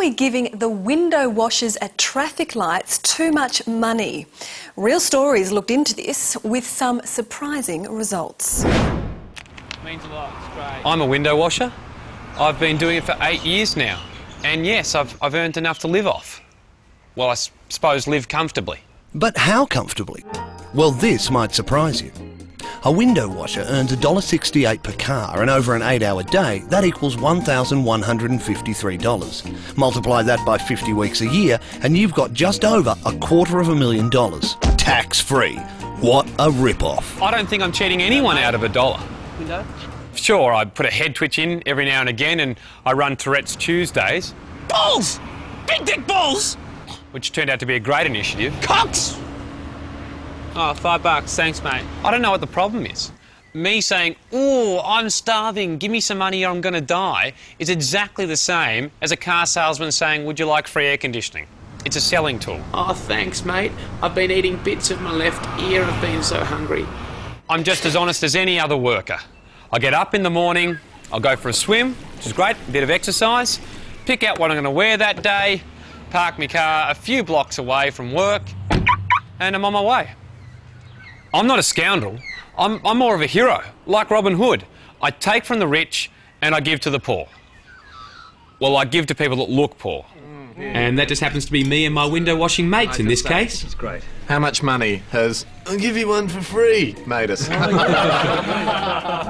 we giving the window washers at traffic lights too much money? Real Stories looked into this with some surprising results. Means a lot. It's great. I'm a window washer. I've been doing it for eight years now. And yes, I've, I've earned enough to live off. Well, I s- suppose live comfortably. But how comfortably? Well, this might surprise you. A window washer earns $1.68 per car, and over an eight hour day, that equals $1,153. Multiply that by 50 weeks a year, and you've got just over a quarter of a million dollars. Tax free. What a rip off. I don't think I'm cheating anyone out of a dollar. Window. Sure, I put a head twitch in every now and again, and I run Tourette's Tuesdays, Balls! Big dick balls! which turned out to be a great initiative. Cocks! Oh, five bucks. Thanks, mate. I don't know what the problem is. Me saying, Oh, I'm starving, give me some money or I'm going to die, is exactly the same as a car salesman saying, Would you like free air conditioning? It's a selling tool. Oh, thanks, mate. I've been eating bits of my left ear. I've been so hungry. I'm just as honest as any other worker. I get up in the morning, I'll go for a swim, which is great, a bit of exercise, pick out what I'm going to wear that day, park my car a few blocks away from work, and I'm on my way. I'm not a scoundrel. I'm, I'm more of a hero, like Robin Hood. I take from the rich and I give to the poor. Well, I give to people that look poor. Mm. And that just happens to be me and my window washing mates in this case. How much money has I'll give you one for free made us?